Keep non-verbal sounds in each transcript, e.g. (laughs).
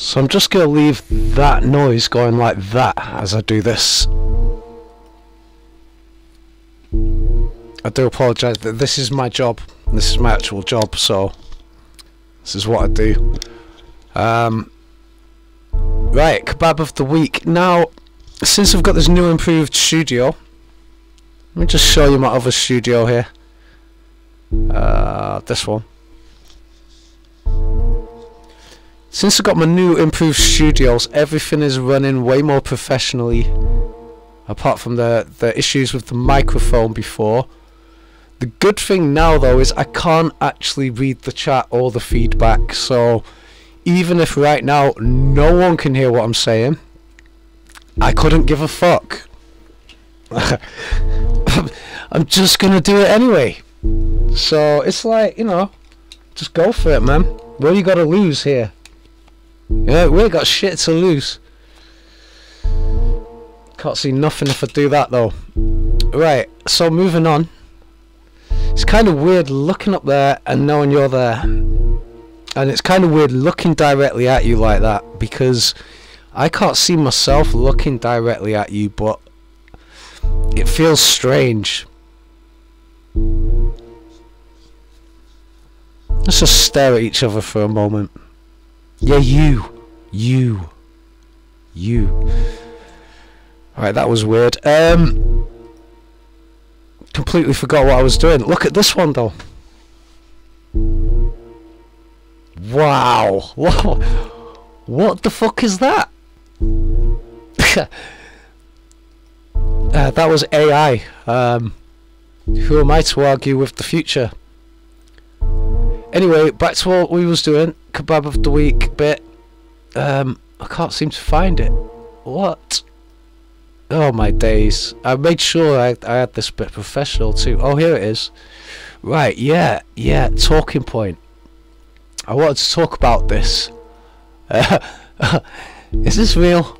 So I'm just going to leave that noise going like that as I do this. I do apologise that this is my job. This is my actual job, so this is what I do. Um, right, kebab of the week. Now, since I've got this new improved studio, let me just show you my other studio here. Uh, this one. Since I got my new improved studios, everything is running way more professionally. Apart from the the issues with the microphone before. The good thing now though is I can't actually read the chat or the feedback, so even if right now no one can hear what I'm saying, I couldn't give a fuck. (laughs) I'm just gonna do it anyway. So it's like, you know, just go for it, man. What you gotta lose here? Yeah, we ain't got shit to lose. Can't see nothing if I do that though. Right, so moving on. It's kind of weird looking up there and knowing you're there. And it's kind of weird looking directly at you like that because I can't see myself looking directly at you, but it feels strange. Let's just stare at each other for a moment. Yeah, you. You. You. Alright, that was weird. Um, completely forgot what I was doing. Look at this one, though. Wow. (laughs) What, what the fuck is that? (laughs) uh, that was AI. Um, who am I to argue with the future? Anyway, back to what we was doing. Kebab of the week bit. Um, I can't seem to find it. What? Oh my days. I made sure I, I had this bit professional too. Oh, here it is. Right, yeah, yeah, talking point. I wanted to talk about this. Uh, (laughs) is this real?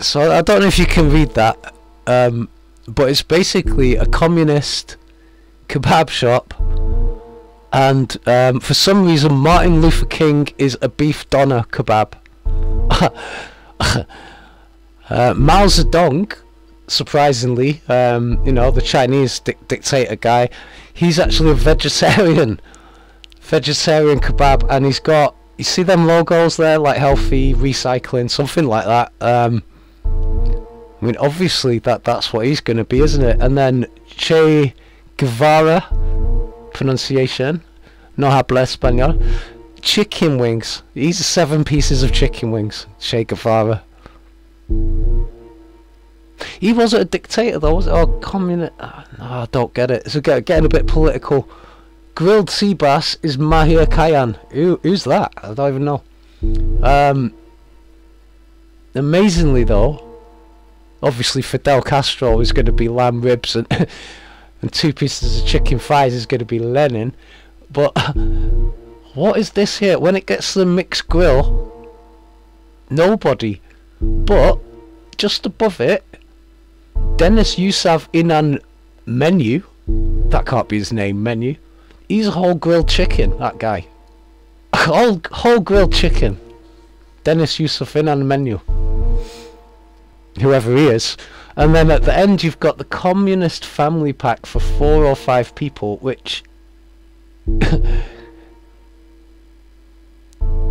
So I don't know if you can read that. Um, but it's basically a communist kebab shop and um, for some reason Martin Luther King is a beef doner kebab. (laughs) uh, Mao Zedong, surprisingly, um, you know the Chinese di dictator guy, he's actually a vegetarian, (laughs) vegetarian kebab, and he's got you see them logos there like healthy, recycling, something like that. Um, I mean, obviously that that's what he's going to be, isn't it? And then Che Guevara pronunciation. No habla español. Chicken wings. These are seven pieces of chicken wings. Che Guevara. He wasn't a dictator though, was it? Oh, communist. Oh, no, I don't get it. It's getting a bit political. Grilled sea bass is Mahir Khayan. Who, who's that? I don't even know. Um, amazingly though, obviously Fidel Castro is going to be lamb ribs and (laughs) and two pieces of chicken fries is going to be Lenin. But (laughs) what is this here? When it gets to the mixed grill, nobody. But just above it, Dennis Youssef Inan Menu. That can't be his name, Menu. He's a whole grilled chicken, that guy. (laughs) whole, whole grilled chicken. Dennis Youssef Inan Menu. Whoever he is. And then at the end you've got the communist family pack for four or five people, which... (coughs)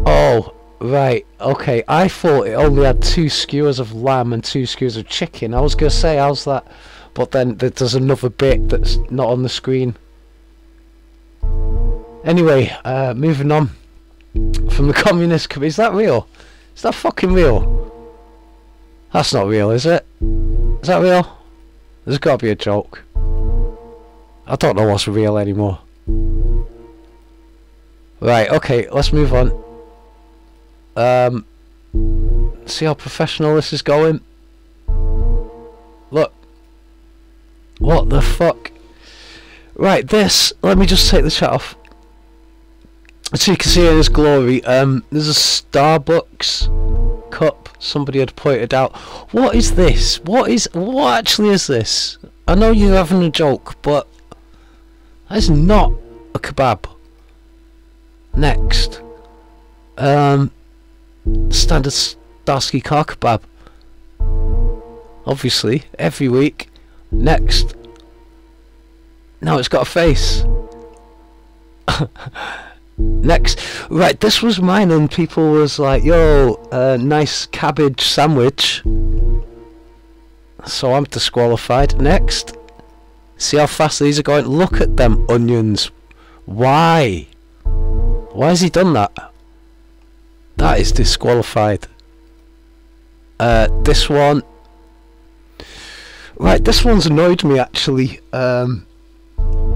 oh, right, okay. I thought it only had two skewers of lamb and two skewers of chicken. I was going to say, how's that? But then there's another bit that's not on the screen. Anyway, uh, moving on from the (laughs) communist... Is that real? Is that fucking real? That's not real, is it? Is that real? There's got to be a joke. I don't know what's real anymore. Right, okay, let's move on. Um, see how professional this is going? Look. What the fuck? Right, this, let me just take the chat off. So you can see in his glory, um, there's a Starbucks cup somebody had pointed out. What is this? What is what actually is this? I know you're having a joke, but that's not a kebab. Next. Um standard Starsky car kebab. Obviously, every week. Next. Now it's got a face. (laughs) Next, right, this was mine, and people was like, "Yo, uh, nice cabbage sandwich." So I'm disqualified. Next, see how fast these are going. Look at them onions. Why? Why has he done that? That is disqualified. Uh, this one. Right, this one's annoyed me actually. Um,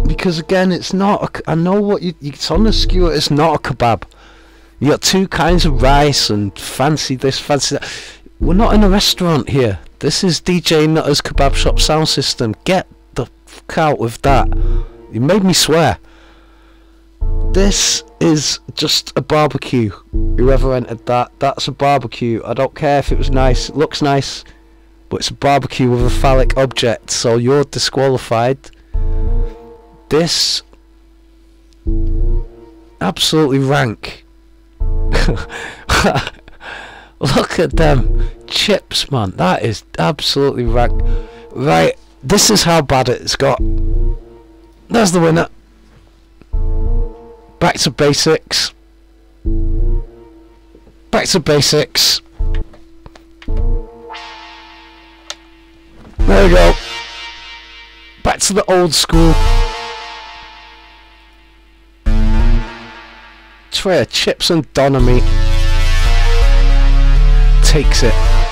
because again, it's not. A, I know what you. It's on the skewer. It's not a kebab. You got two kinds of rice and fancy this, fancy that. We're not in a restaurant here. This is DJ Nutta's kebab shop sound system. Get the fuck out with that. You made me swear. This is just a barbecue. Whoever entered that, that's a barbecue. I don't care if it was nice. It looks nice, but it's a barbecue with a phallic object. So you're disqualified. This absolutely rank. (laughs) Look at them chips, man. That is absolutely rank. Right, this is how bad it's got. There's the winner. Back to basics. Back to basics. There we go. Back to the old school. Of chips and meat. Takes it.